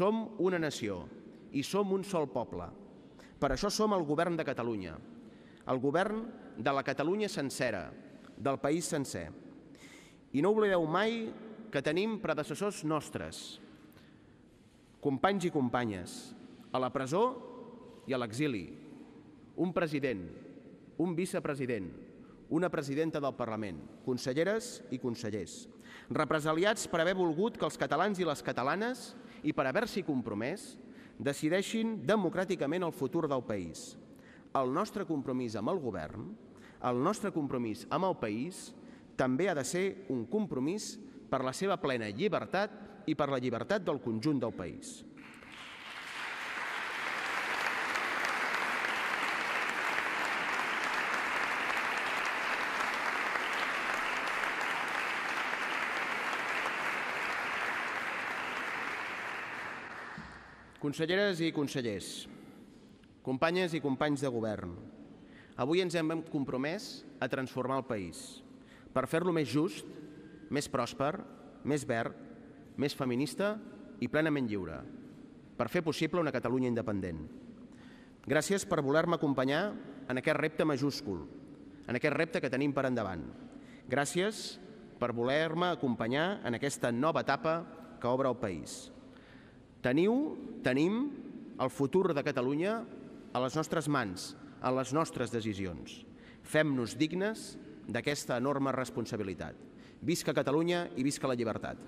Som una nació i som un sol poble. Per això som el govern de Catalunya, el govern de la Catalunya sencera, del país sencer. I no oblideu mai que tenim predecessors nostres, companys i companyes, a la presó i a l'exili, un president, un vicepresident, una presidenta del Parlament, conselleres i consellers, represaliats per haver volgut que els catalans i les catalanes i per haver-s'hi compromès decideixin democràticament el futur del país. El nostre compromís amb el govern, el nostre compromís amb el país, també ha de ser un compromís per la seva plena llibertat i per la llibertat del conjunt del país. Conselleres i consellers, companyes i companys de govern, avui ens hem compromès a transformar el país per fer-lo més just, més pròsper, més verd, més feminista i plenament lliure, per fer possible una Catalunya independent. Gràcies per voler-me acompanyar en aquest repte majúscul, en aquest repte que tenim per endavant. Gràcies per voler-me acompanyar en aquesta nova etapa que obre el país. Teniu, tenim el futur de Catalunya a les nostres mans, a les nostres decisions. Fem-nos dignes d'aquesta enorme responsabilitat. Visca Catalunya i visca la llibertat.